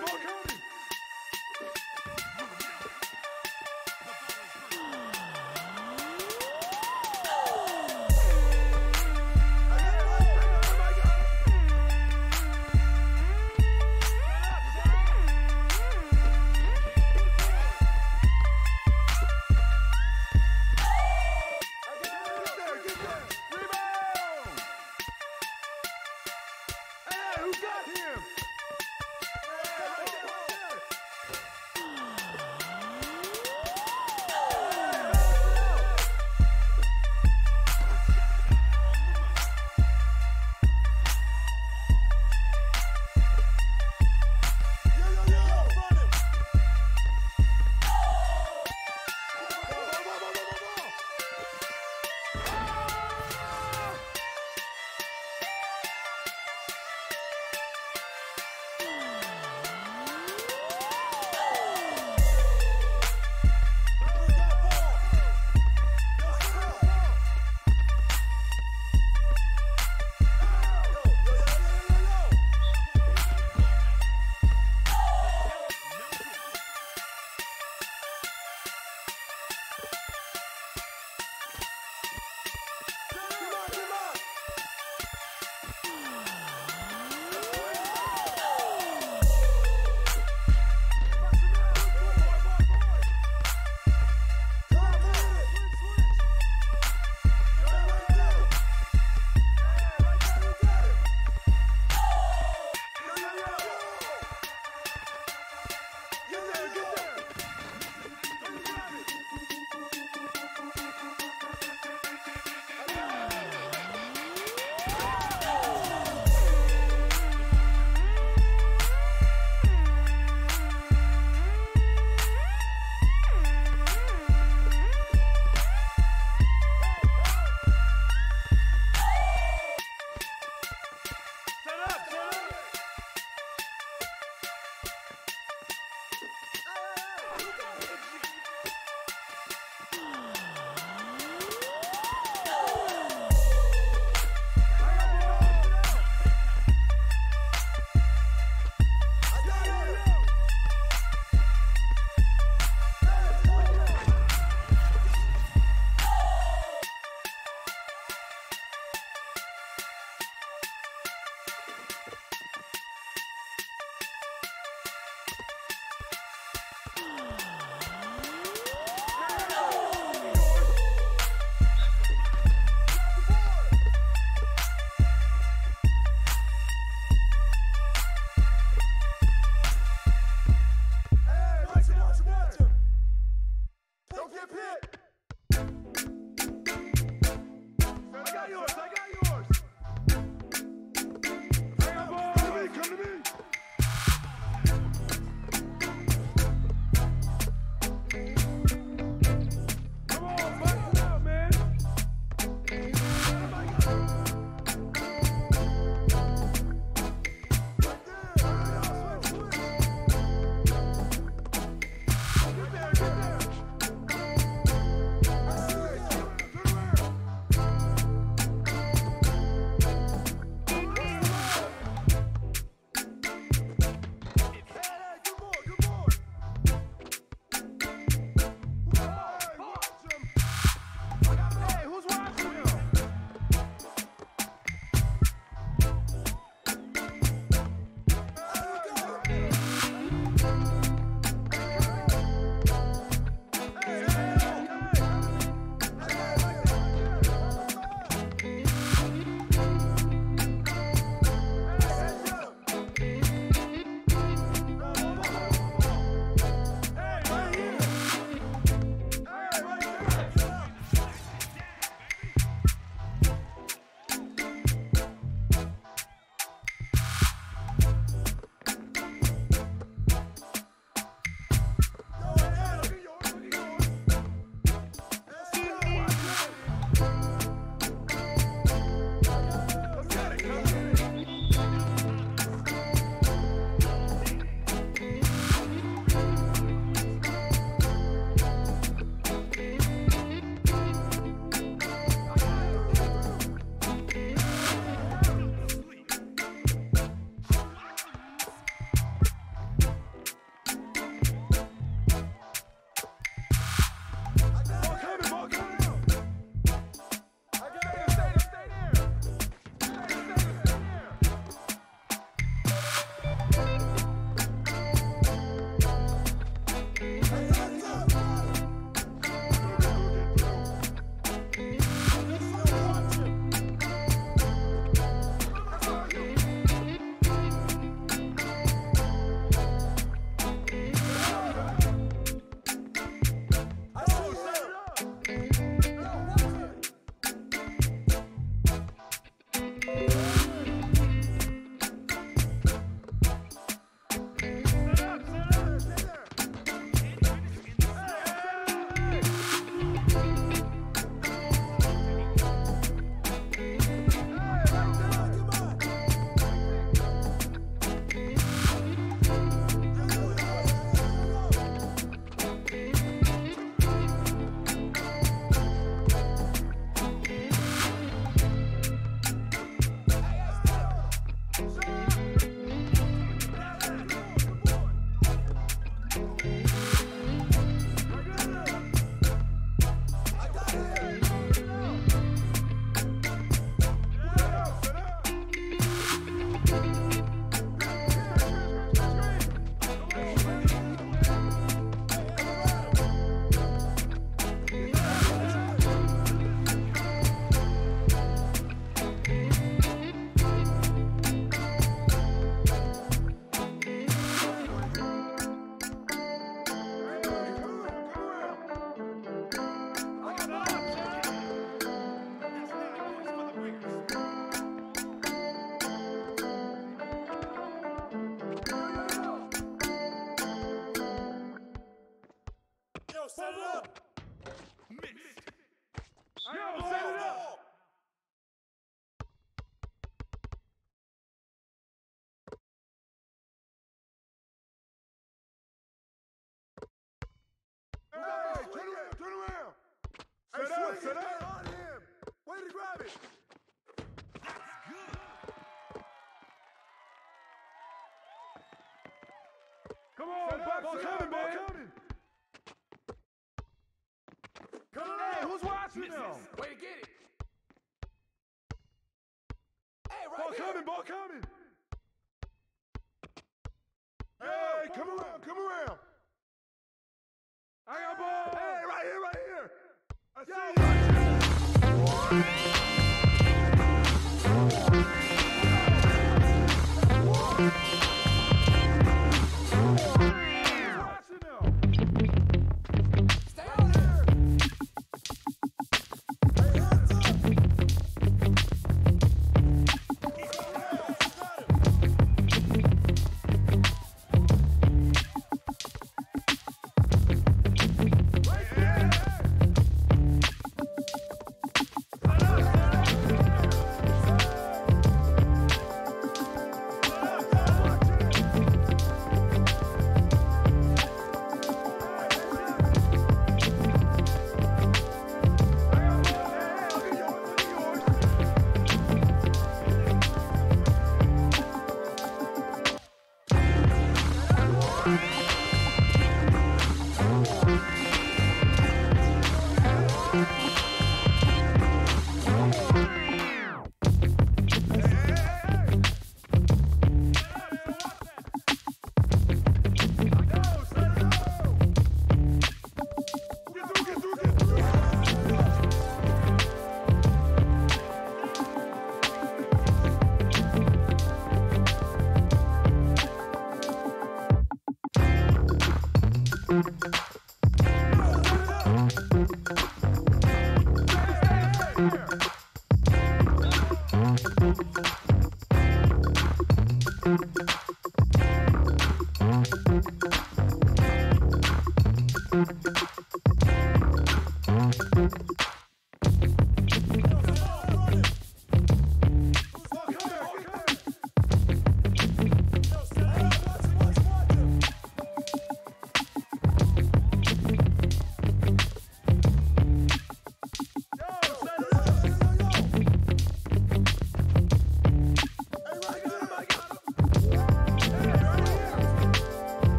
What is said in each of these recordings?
Come on, come on. Come on, Set box, up, box,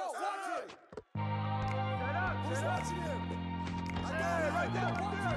go. Watch him. Set up. Just watching him. I got it right there. Watch him.